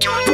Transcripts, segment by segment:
Join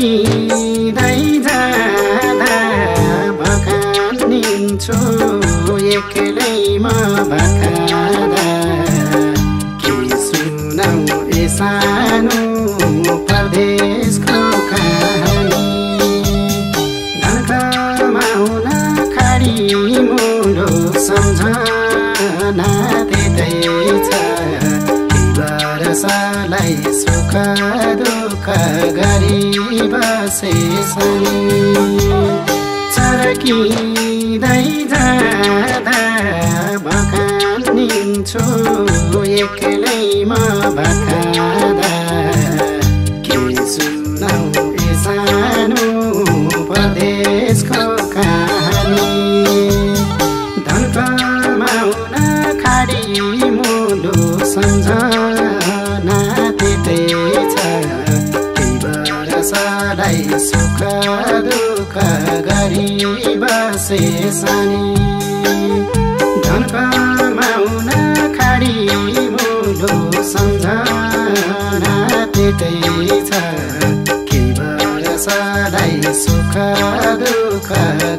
फर्किँदै जाँदा भकानिन्छु एक्लैमा भकादा के सुनौ ए सानो परदेशको कहानी धर्कमाउन खाडी मुडो सम्झना त्यतै छ वर्षलाई सुख दुःख बसेछन् चर्किँदै जाँदा भकानिन्छु एक्लैमा भकादा के सुख दुःख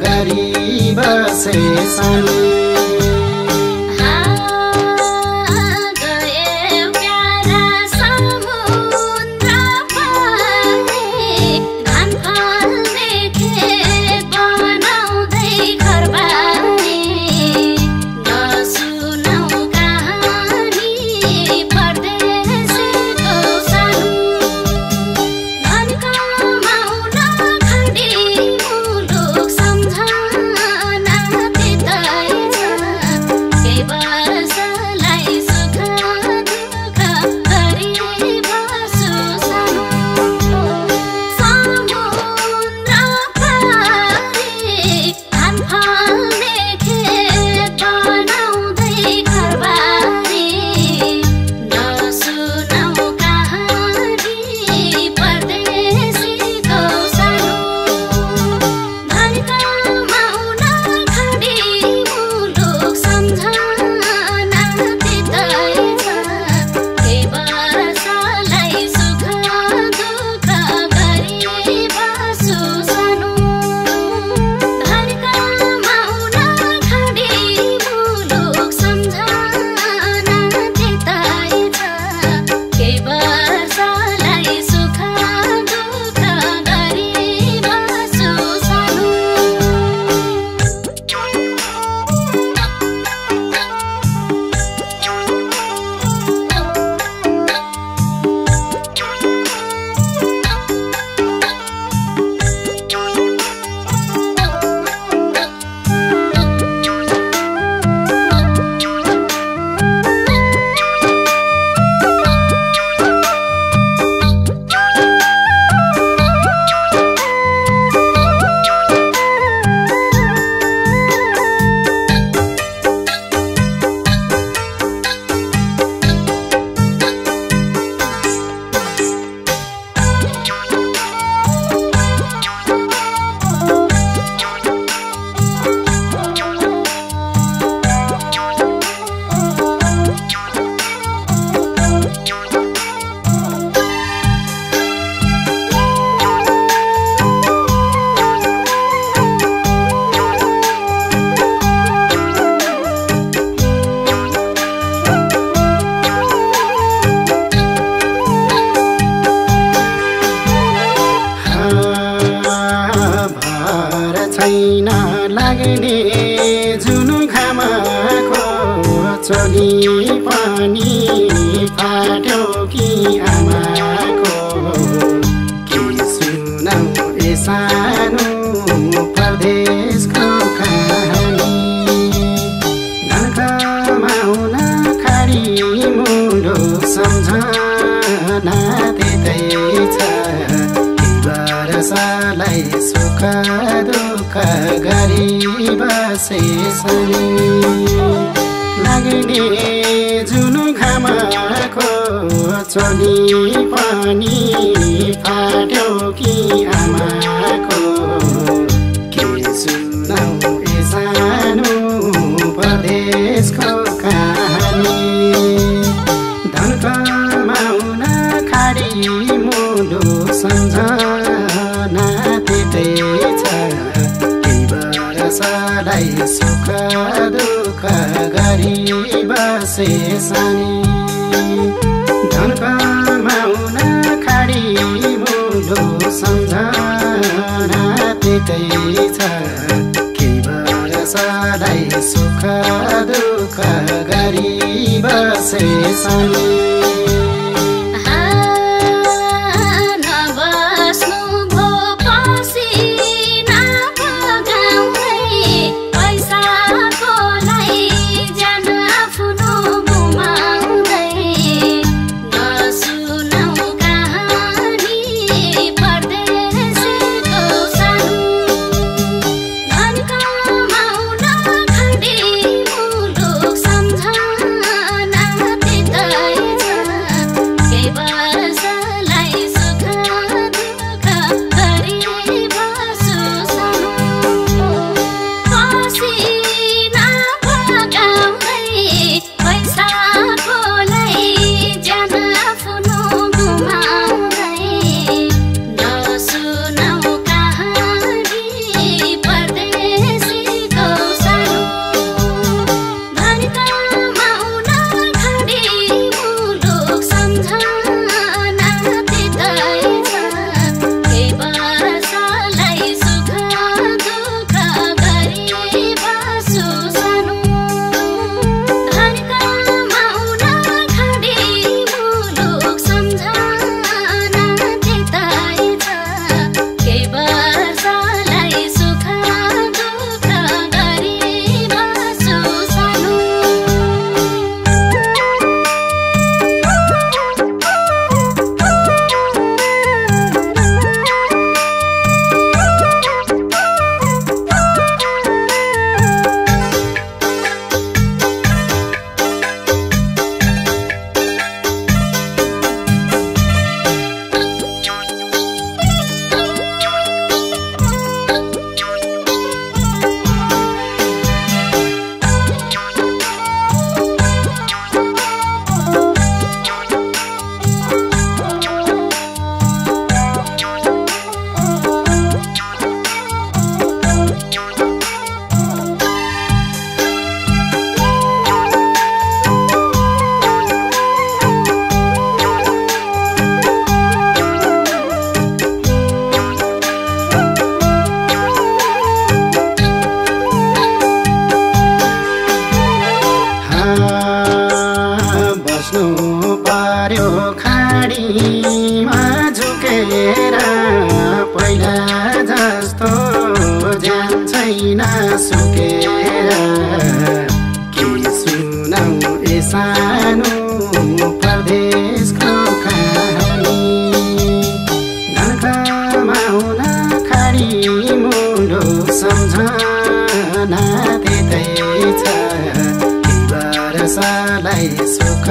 गरी बसे सानो परदेशको कहानी नर्कमाउन खाडी मुडो सम्झना त्यतै छ। वर्षलाई सुख दुःख गरी बसेछन् लाग्ने जुन घामको चोली पनि फाट्यो कि आमाको? के सुनाउ ए सानो परदेशको कहानी। धन कमाउन खाडी मुडो सम्झना त्यतै छ वर्षलाई सुख दुःख गरी बसे सानी कमाउन खाडी मुडो सम्झना त्यतै छ। केही वर्षलाई सुख दुःख गरी बसे परदेशको कहानी। धन कमाउन खाडी मुडो सम्झना त्यतै छ। वर्षलाई सुख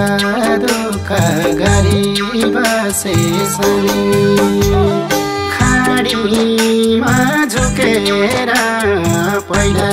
दुःख गरी बसे खाडीमा झुकेर पहिला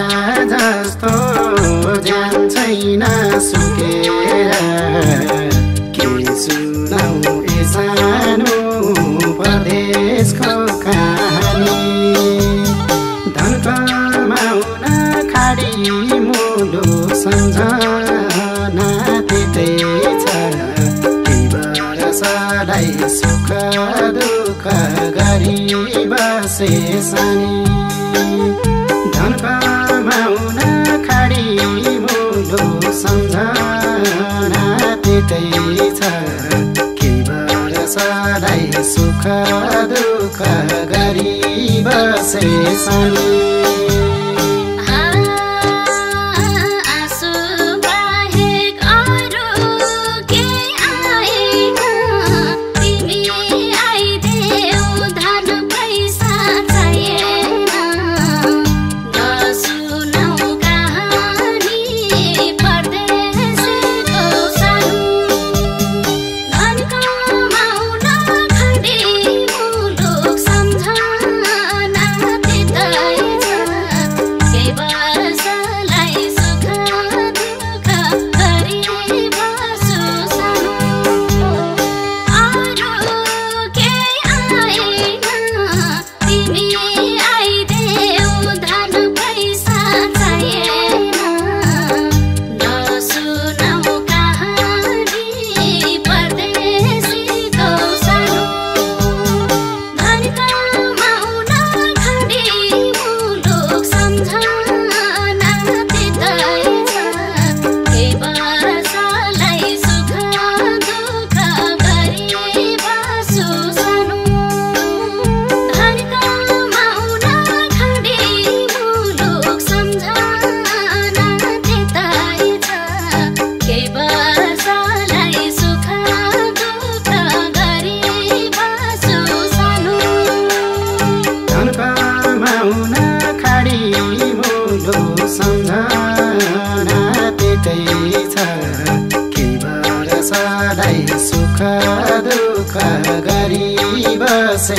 मान्छेलाई सुख दुःख गरी बसे धन कमाउन खाडी मुलो सम्झना त्यतै छ। के बरसलाई सुख दुःख गरी बसे सानी सुख दुःख गरी बसे